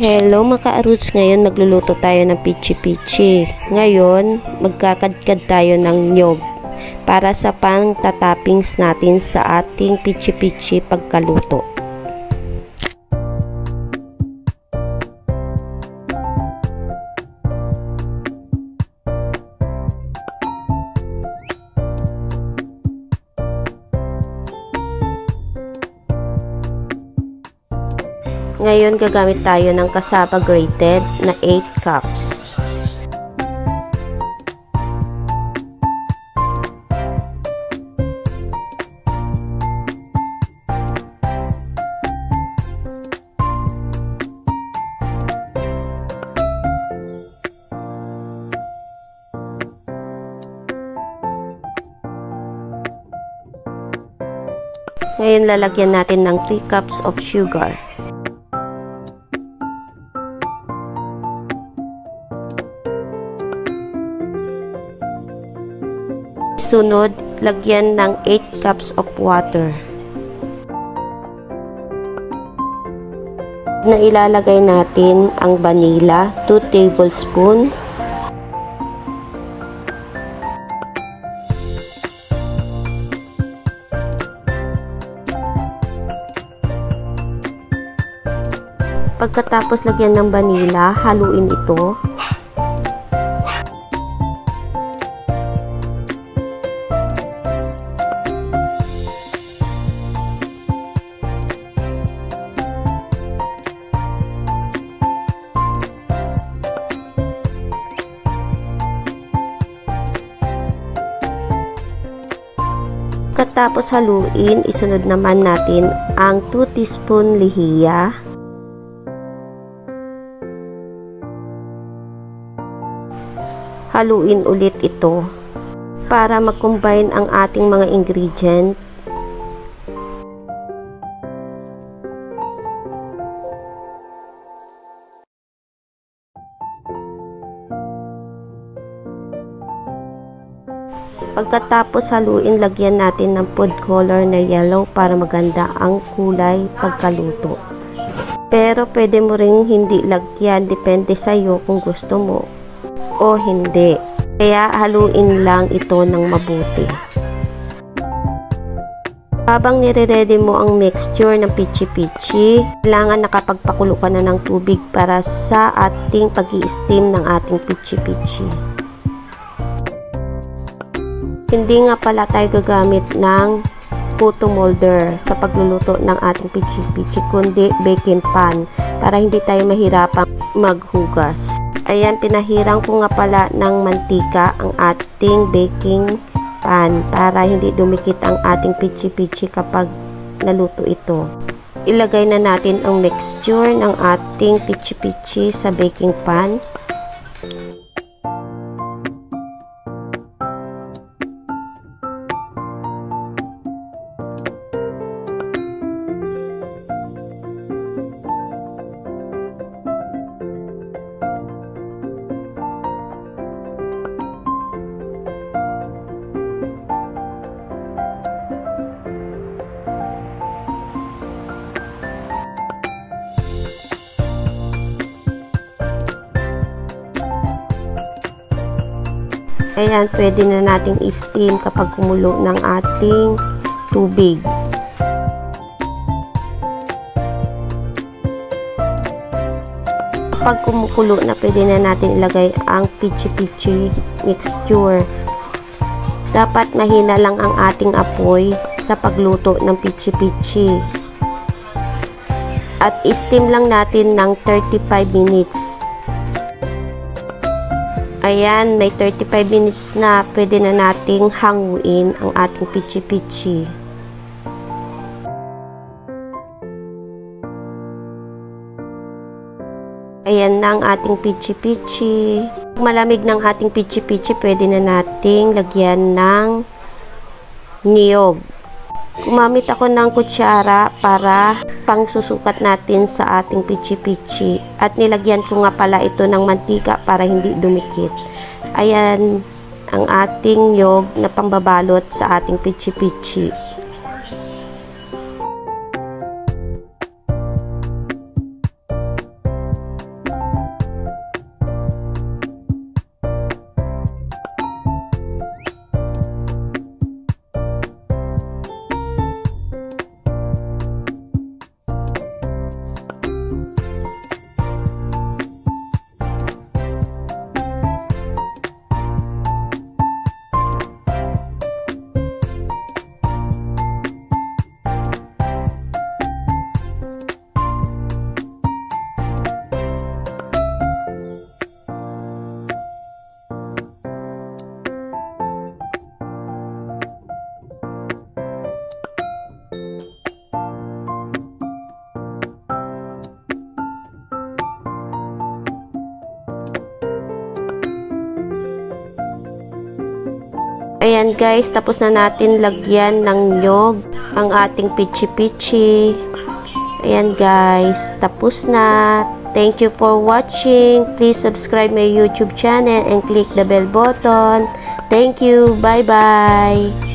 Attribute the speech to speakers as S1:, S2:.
S1: Hello mga roots ngayon magluluto tayo ng pichi-pichi. Ngayon, magkakadkad tayo ng nyog para sa pang tatappings natin sa ating pichi-pichi pagkaluto. Ngayon gagamit tayo ng kasaba grated na 8 cups. Ngayon lalagyan natin ng 3 cups of sugar. Sunod, lagyan ng 8 cups of water. Na ilalagay natin ang vanilla, 2 tablespoon. Pagkatapos lagyan ng vanilla, haluin ito. Pagkatapos haluin, isunod naman natin ang 2 teaspoon lihiya. Haluin ulit ito para mag-combine ang ating mga ingredient Pagkatapos haluin, lagyan natin ng food color na yellow para maganda ang kulay pagkaluto. Pero pwede mo ring hindi lagyan, depende sa iyo kung gusto mo o hindi. Kaya haluin lang ito ng mabuti. Habang nire-ready mo ang mixture ng pichi-pichi, kailangan nakapagpakulo ka na ng tubig para sa ating pag steam ng ating pichi-pichi. Hindi nga pala tayo gagamit ng photo molder sa pagluluto ng ating pichi-pichi, kundi baking pan para hindi tayo mahirapang maghugas. Ayan, pinahirang ko nga pala ng mantika ang ating baking pan para hindi dumikit ang ating pichi-pichi kapag naluto ito. Ilagay na natin ang mixture ng ating pichi-pichi sa baking pan. Ayan, pwede na nating i-steam kapag kumulo ng ating tubig. Kapag kumukulo na, pwede na natin ilagay ang pichi-pichi mixture. Dapat mahina lang ang ating apoy sa pagluto ng pichi-pichi. At i-steam lang natin ng 35 minutes. Ayan, may 35 minutes na. Pwede na nating hanguin ang ating pichi-pichi. Ayan na ang ating pichi-pichi. Malamig ng ating pichi-pichi, pwede na nating lagyan ng niyog. Gumamit ako ng kutsara para pang susukat natin sa ating pichi-pichi. At nilagyan ko nga pala ito ng mantika para hindi dumikit. Ayan ang ating yog na pambabalot sa ating pichi-pichi. Ayan guys, tapos na natin lagyan ng nyog ang ating pichi-pichi. Ayan guys, tapos na. Thank you for watching. Please subscribe my YouTube channel and click the bell button. Thank you. Bye-bye.